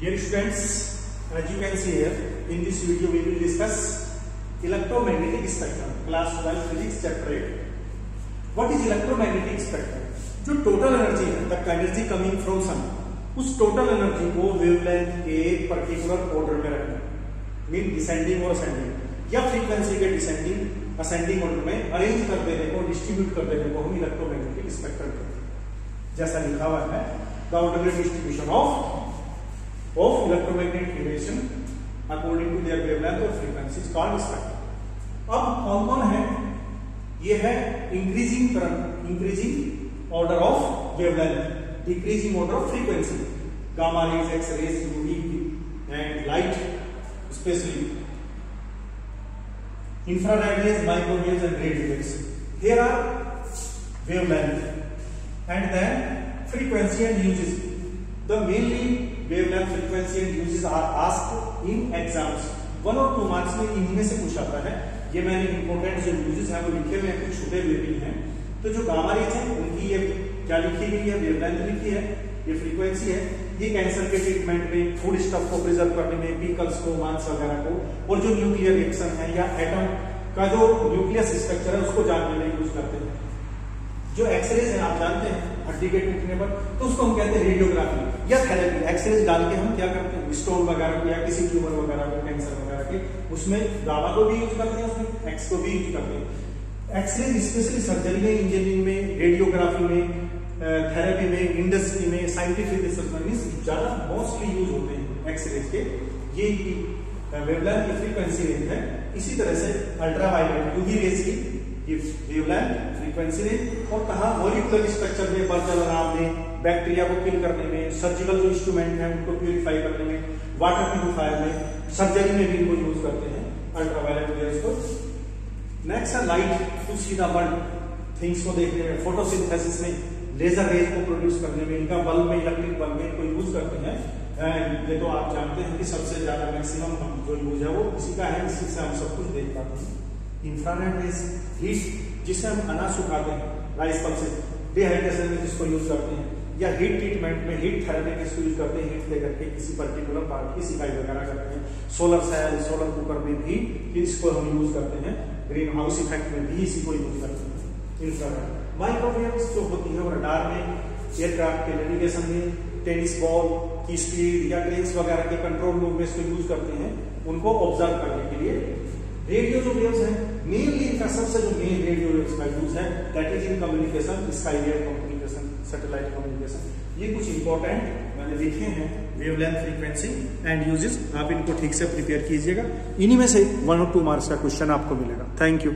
Dear students, as you can see here, in this video we will discuss electromagnetic spectrum, class 12 physics chapter 8. What is electromagnetic spectrum? जो total energy है the energy coming from sun उस total energy को wavelength के particular order में रखना mean descending और ascending या frequency के डिसेंडिंग असेंडिंग ऑर्डर में अरेंज कर देने को डिस्ट्रीब्यूट कर देने को हम इलेक्ट्रोमैग्नेटिक स्पेक्ट्रम कहते हैं जैसा लिखा हुआ है the orderly distribution of of electromagnetic radiation according to their wavelength or frequency is called spectrum अब कौन कौन है ये है increasing current increasing order of wavelength decreasing order of frequency gamma rays X rays UV and light specially infrared rays microwaves and radio waves here are wavelength and then frequency and uses the mainly wavelength frequency and uses are asked in exams one और two marks में इनमें से पूछा आता है। ये मैंने important जो यूजेस हैं, वो लिखे हुए हैं, कुछ छुपे हुए भी हैं। तो जो गामा रेज है, उनकी ये क्या लिखी गई है? वेवलेंथ लिखी है। ये फ्रीक्वेंसी है। ये कैंसर के ट्रीटमेंट में फ़ूड स्टफ़ को प्रिजर्व करने में पीकल्स को, मांस वगैरह को, और जो न्यूक्लियर रिएक्शन है या एटम का जो न्यूक्लियस स्ट्रक्चर है, उसको जानने में यूज़ करते हैं। जो एक्सरेज है, आप जानते हैं हड्डी के टूटने पर तो उसको हम कहते हैं रेडियोग्राफी या थेरेपी एक्सरेज डाल के हम क्या करते हैं? स्टोन वगैरह को या किसी ट्यूमर वगैरह को कैंसर वगैरह के, उसमें गावा को भी यूज़ करते हैं, उसमें एक्स को भी यूज़ करते हैं. एक्सरे स्पेशली सर्जरी में इंजीनियरिंग में रेडियोग्राफी में थेरेपी में इंडस्ट्री में साइंटिफिक रिसर्च में ज़्यादा मोस्टली यूज़ होते हैं एक्सरेज के. ये वेवलेंथ की फ्रीक्वेंसी रेंज है. इसी तरह से अल्ट्रा वायलेट यूवी रेज की वेवलेंथ फ्रीक्वेंसी रेंज और कहा मॉलिकुलर स्ट्रक्चर में बर्जल आराम बैक्टीरिया को किल करने में सर्जिकल जो इंस्ट्रूमेंट है, उनको प्यूरिफाई करने में वाटर प्यूरिफायर में सर्जरी में भी इनको यूज़ करते हैं अल्ट्रा वायलेट रेज को। नेक्स्ट है light to see the world things को देखने में फोटोसिंथेसिस में लेजर रेज को प्रोड्यूस करने में, इनका बल्ब में इलेक्ट्रिक बल्ब में इनको यूज़ करते हैं। एंड ये तो आप जानते हैं कि सबसे ज़्यादा मैक्सिमम जो यूज़ है वो इसी का है, इसी से हम सब कुछ देख पाते हैं। इंफ्रारेड हीट जिसे हम अनाज सुखाते हैं राइस डिहाइड्रेशन में जिसको यूज़ करते हैं, या हीट ट्रीटमेंट में हीट थेरेपी यूज़ करते हैं हीट लेकर के किसी पर्टिकुलर पार्ट की सिकाई वगैरह करते हैं। सोलर सेल सोलर कुकर में भी इसको हम यूज़ करते हैं ग्रीन हाउस इफ़ेक्ट में भी इसी को यूज़ करते हैं इंफ्रारेड माइक्रोवेव्स जो होती है रडार में एयरक्राफ्ट के नेविगेशन में टेनिस बॉल की स्पीड या क्रेन्स वगैरह के कंट्रोल रूम में इसको यूज़ करते हैं, उनको ऑब्ज़र्व करने के लिए रेडियो जो वेव्स है मेनली इनका सबसे जो मेन रेडियो वेव्स का यूज़ है that is in communication sky wave communication satellite communication ये कुछ इंपॉर्टेंट मैंने लिखे हैं वेवलेंथ फ्रीक्वेंसी एंड यूजेस आप इनको ठीक से प्रिपेयर कीजिएगा। इन्हीं में से वन और टू मार्क्स का क्वेश्चन आपको मिलेगा। Thank you